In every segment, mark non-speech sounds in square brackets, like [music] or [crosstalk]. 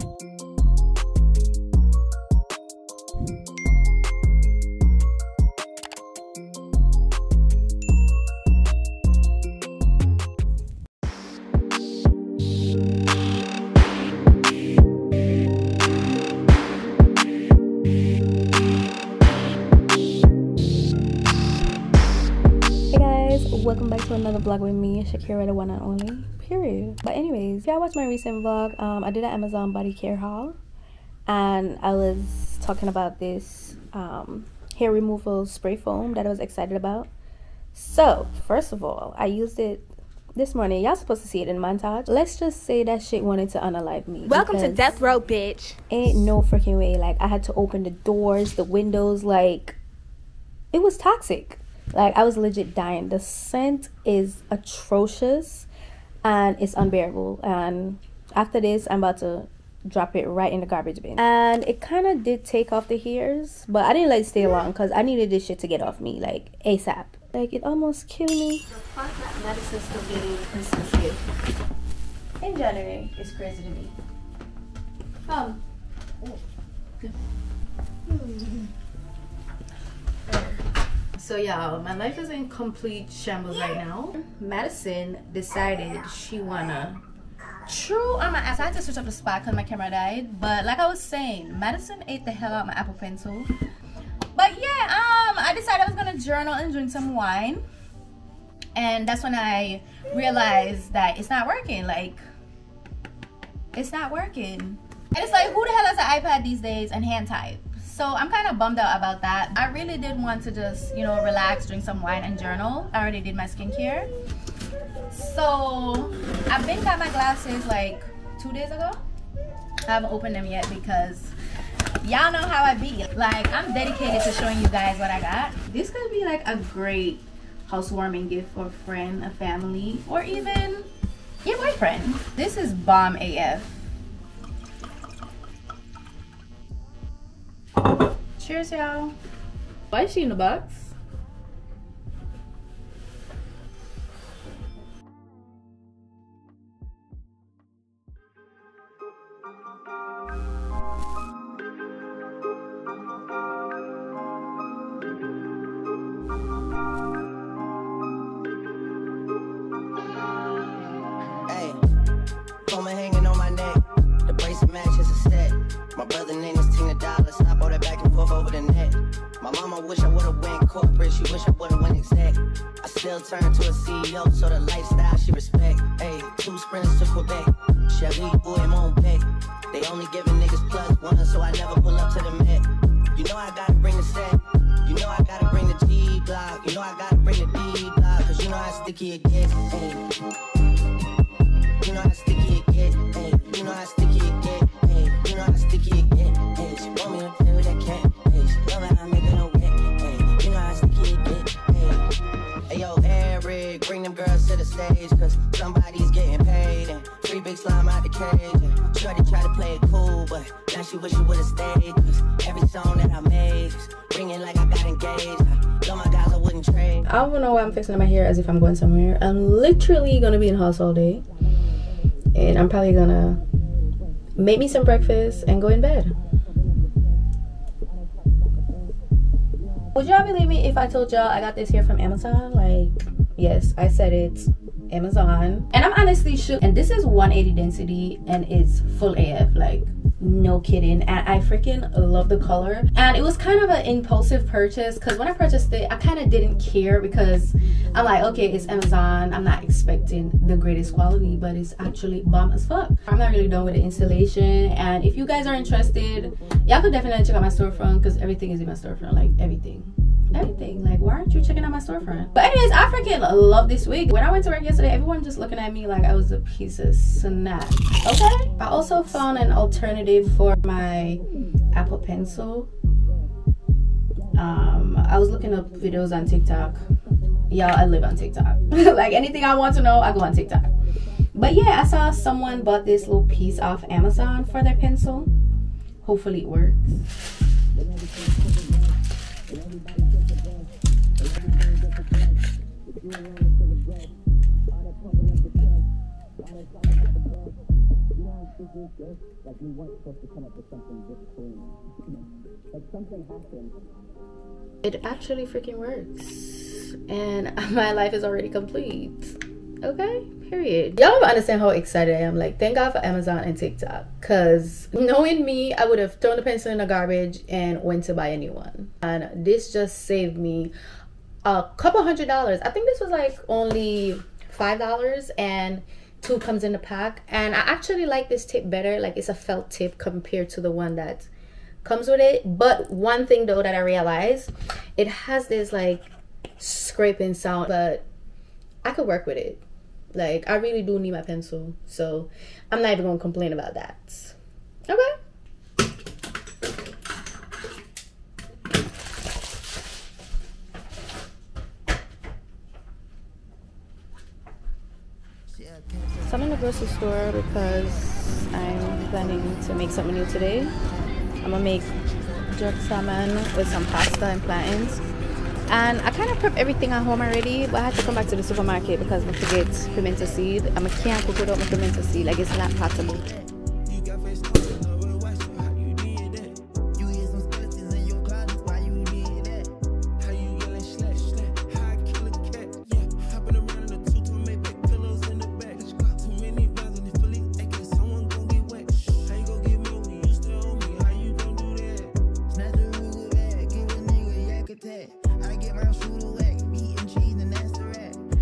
back to another vlog with me Shakera the one and only period. But anyways yeah i watched my recent vlog. Um i did an amazon body care haul and i was talking about this um hair removal spray foam that i was excited about. So first of all i used it this morning. Y'all supposed to see it in montage. Let's just say that shit wanted to unalive me welcome to death row bitch. Ain't no freaking way. Like i had to open the doors the windows like it was toxic like I was legit dying. The scent is atrocious and it's unbearable. And after this, I'm about to drop it right in the garbage bin. And it kind of did take off the hairs, but I didn't let it stay long because I needed this shit to get off me like ASAP. Like it almost killed me. The fact that Madison's still getting Christmas gift in January is crazy to me. Um. Oh. So y'all, my life is in complete shambles right now. Madison decided she wanna True on my ass. I had to switch up the spot because my camera died. But like I was saying, Madison ate the hell out of my Apple Pencil. But yeah, um, I decided I was gonna journal and drink some wine. And that's when I realized that it's not working. Like, it's not working. And it's like, who the hell has an iPad these days and hand type? So I'm kind of bummed out about that. I really did want to just, you know, relax, drink some wine and journal. I already did my skincare. So I've been got my glasses like two days ago. I haven't opened them yet because y'all know how I be. Like I'm dedicated to showing you guys what I got. This could be like a great housewarming gift for a friend, a family, or even your boyfriend. This is bomb AF. Cheers, y'all. Why is she in the box? Still turn to a CEO, so the lifestyle she respect. Hey, two sprints to Quebec. Chevy, boy, mon pay. They only giving niggas plus one, so I never pull up to the Met. You know I gotta bring the set. You know I gotta bring the G block. You know I gotta bring the D block. Cause you know how sticky it gets. Hey. You know how sticky it gets. Hey. You know how them girls to the stage. Cause somebody's getting paid. And three big slime out the cage. And Shorty try to play it cool, but now she wish she would've stayed. Cause every song that I made, ringing like I got engaged. I don't know why I'm fixing my hair as if I'm going somewhere. I'm literally gonna be in house all day. And I'm probably gonna make me some breakfast and go in bed. Would y'all believe me if I told y'all I got this here from Amazon? Like, yes, I said it. Amazon. And I'm honestly shook. And this is 180 density and it's full AF. Like, no kidding and i freaking love the color and it was kind of an impulsive purchase because when i purchased it i kind of didn't care because i'm like okay it's amazon i'm not expecting the greatest quality but it's actually bomb as fuck i'm not really done with the installation and if you guys are interested y'all could definitely check out my storefront because everything is in my storefront like everything everything. Like, why aren't you checking out my storefront? But anyways, I freaking love this wig. When I went to work yesterday, everyone just looking at me like I was a piece of snack. Okay. I also found an alternative for my Apple Pencil. Um, I was looking up videos on TikTok. Y'all, I live on TikTok. [laughs] like anything I want to know, I go on TikTok. But yeah, I saw someone bought this little piece off Amazon for their pencil. Hopefully it works. Like we weren't supposed to come up with something this clean. like something happened. It actually freaking works. And [laughs] my life is already complete. Okay? Period. Y'all don't understand how excited I am. Like, thank God for Amazon and TikTok. Cause knowing me, I would have thrown the pencil in the garbage and went to buy a new one. And this just saved me a couple hundred dollars. I think this was like only five dollars and two comes in the pack. And I actually like this tip better. Like it's a felt tip compared to the one that comes with it. But one thing though that I realized, it has this like scraping sound, but I could work with it. Like I really do need my pencil, so I'm not even gonna complain about that. Okay. So I'm in the grocery store because I'm planning to make something new today. I'm gonna make jerk salmon with some pasta and plantains. And I kind of prep everything at home already, but I had to come back to the supermarket because I forget pimento seed. A can't cook without my pimento seed, like it's not possible.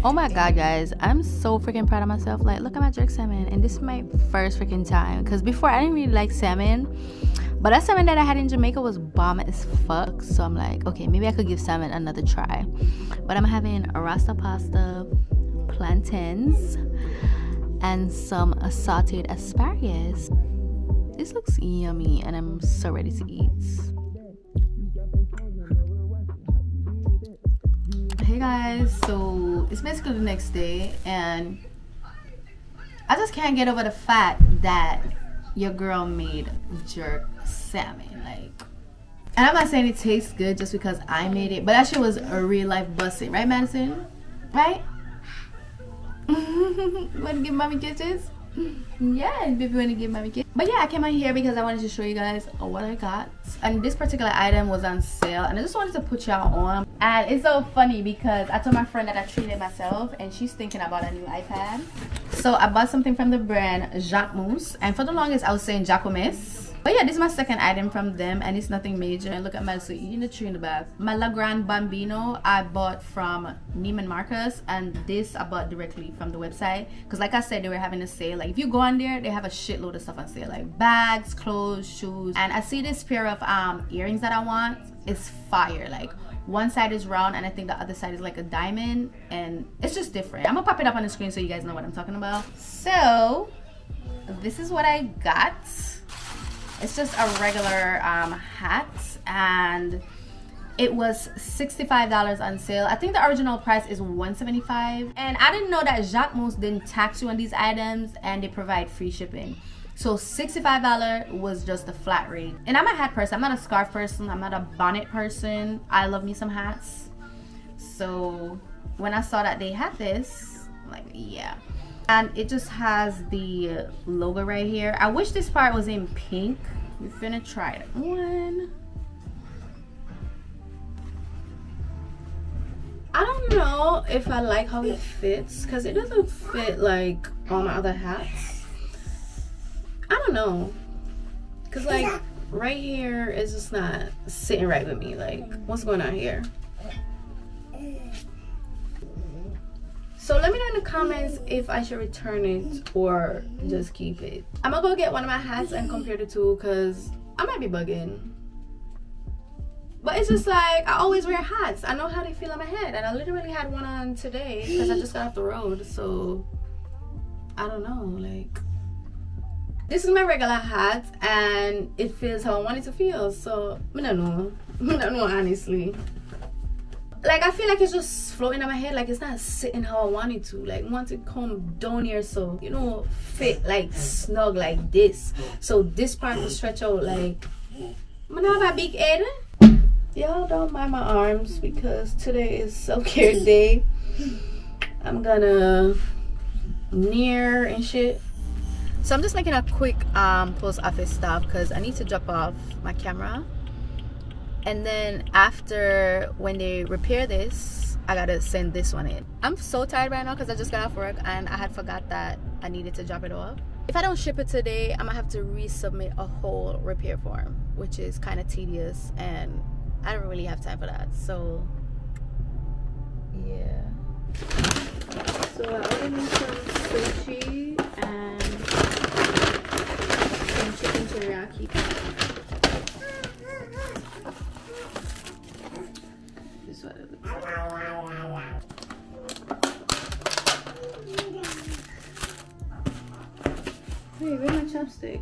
Oh my god, guys, I'm so freaking proud of myself. Like, look at my jerk salmon, and this is my first freaking time. Because before, I didn't really like salmon, but that salmon that I had in Jamaica was bomb as fuck. So I'm like, okay, maybe I could give salmon another try. But I'm having rasta pasta, plantains, and some sauteed asparagus. This looks yummy, and I'm so ready to eat. Hey guys. So it's basically the next day and i just can't get over the fact that your girl made jerk salmon like and i'm not saying it tastes good just because i made it but that shit was a real life busting right madison? Right? [laughs] Want to give mommy kisses? Yeah if you want to give mommy kisses. But yeah i came out here because i wanted to show you guys what i got. And this particular item was on sale and i just wanted to put y'all on and it's so funny because i told my friend that i treated myself and she's thinking about a new ipad so i bought something from the brand jacquemus and for the longest i was saying jacquemus but yeah, this is my second item from them and it's nothing major. And look at my so eating the tree in the back. My La Grande Bambino I bought from Neiman Marcus and this I bought directly from the website. Because like I said, they were having a sale. Like if you go on there, they have a shitload of stuff on sale. Like bags, clothes, shoes. And I see this pair of um earrings that I want. It's fire. Like one side is round and I think the other side is like a diamond and it's just different. I'm gonna pop it up on the screen so you guys know what I'm talking about. So this is what I got it's just a regular um, hat and it was $65 on sale. I think the original price is 175 and I didn't know that Jacquemus didn't tax you on these items and they provide free shipping. So $65 was just a flat rate. And I'm a hat person. I'm not a scarf person. I'm not a bonnet person. I love me some hats. So when I saw that they had this, like, yeah and it just has the logo right here i wish this part was in pink we're finna try it on i don't know if i like how it fits because it doesn't fit like all my other hats don't know because like right here is just not sitting right with me like what's going on here So let me know in the comments if I should return it or just keep it. I'm gonna go get one of my hats and compare the two because I might be bugging. But it's just like, I always wear hats. I know how they feel on my head. And I literally had one on today because I just got off the road. So, I don't know. Like, this is my regular hat and it feels how I want it to feel. So, I don't know. [laughs] I don't know, honestly. Like I feel like it's just floating on my head like it's not sitting how I want it to. Like want to come down here so you know fit like snug like this. So this part will stretch out like I'm gonna have a big head. Y'all don't mind my arms because today is [laughs] self-care day. I'm gonna Nair and shit so i'm just making a quick um post office stop because i need to drop off my camera. And then after when they repair this i gotta send this one in. I'm so tired right now because i just got off work and i had forgot that i needed to drop it off. If i don't ship it today i'm gonna have to resubmit a whole repair form which is kind of tedious and i don't really have time for that. So yeah. So i ordered me some sushi and Hey, where's my chapstick?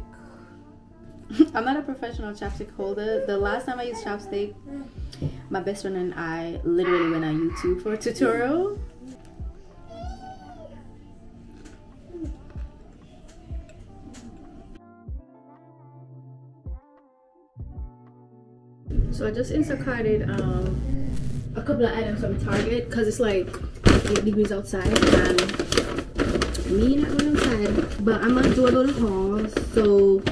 [laughs] I'm not a professional chapstick holder. The last time I used chapstick, my best friend and I literally went on YouTube for a tutorial. I just Instacarted um, a couple of items from Target because it's like 8 degrees outside and me not going outside but i'm gonna do a little haul. So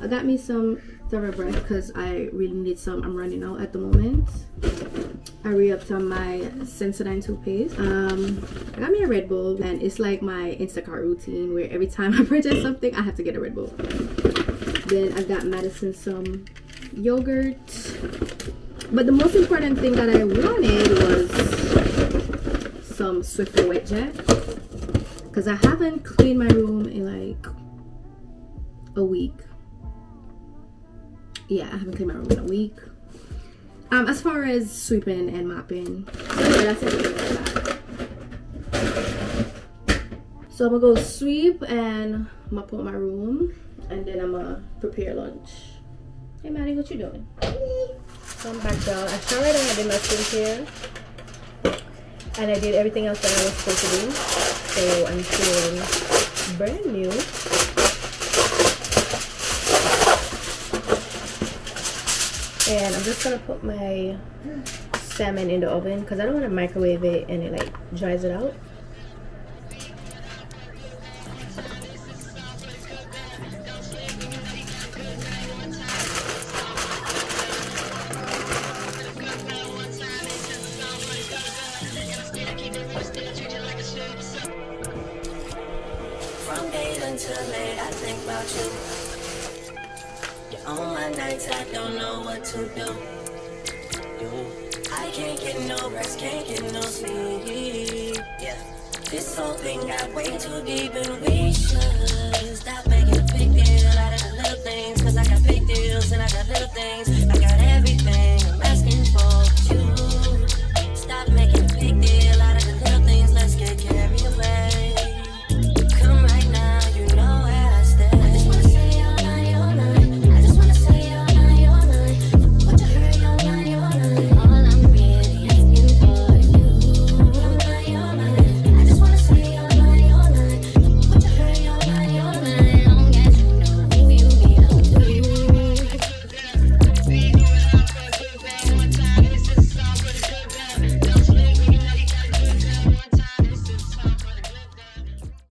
i got me some thoroughbred because i really need some. I'm running out at the moment. I re-upped on my sensodyne toothpaste. Um i got me a red bull and it's like my instacart routine where every time [laughs] i purchase something i have to get a red bull. Then i got madison some yogurt but the most important thing that i wanted was some swiffer wet jet because I haven't cleaned my room in like a week. Yeah, I haven't cleaned my room in a week. Um, as far as sweeping and mopping, so yeah. So I'm gonna go sweep and mop up my room, Hey Maddie, what you doing? I'm back down. I showered and I did my skincare and I did everything else that I was supposed to do. So I'm feeling brand new. And I'm just gonna put my salmon in the oven because I don't want to microwave it and it like dries it out. can't get no rest, can't get no sleep. Yeah. This whole thing got way too deep and we should stop making a big deal out of the little things. Cause I got big deals and I got little things.